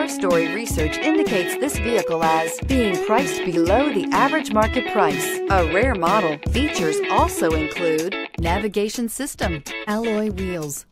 Car Story research indicates this vehicle as being priced below the average market price. A rare model. Features also include navigation system, alloy wheels.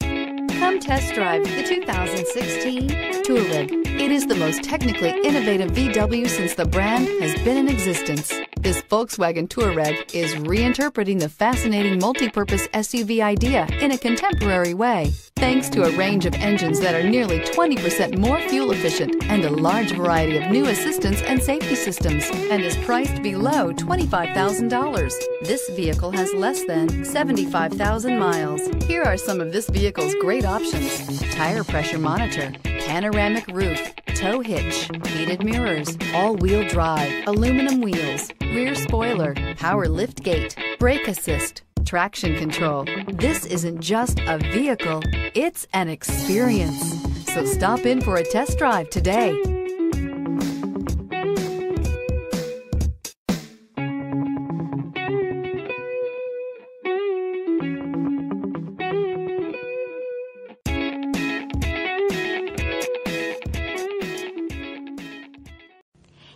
Come test drive the 2016 Touareg. It is the most technically innovative VW since the brand has been in existence. This Volkswagen Touareg is reinterpreting the fascinating multi-purpose SUV idea in a contemporary way, thanks to a range of engines that are nearly 20% more fuel efficient and a large variety of new assistance and safety systems, and is priced below $25,000. This vehicle has less than 75,000 miles. Here are some of this vehicle's great options. Tire pressure monitor, panoramic roof, tow hitch, heated mirrors, all-wheel drive, aluminum wheels, rear spoiler, power lift gate, brake assist, traction control. This isn't just a vehicle, it's an experience. So stop in for a test drive today.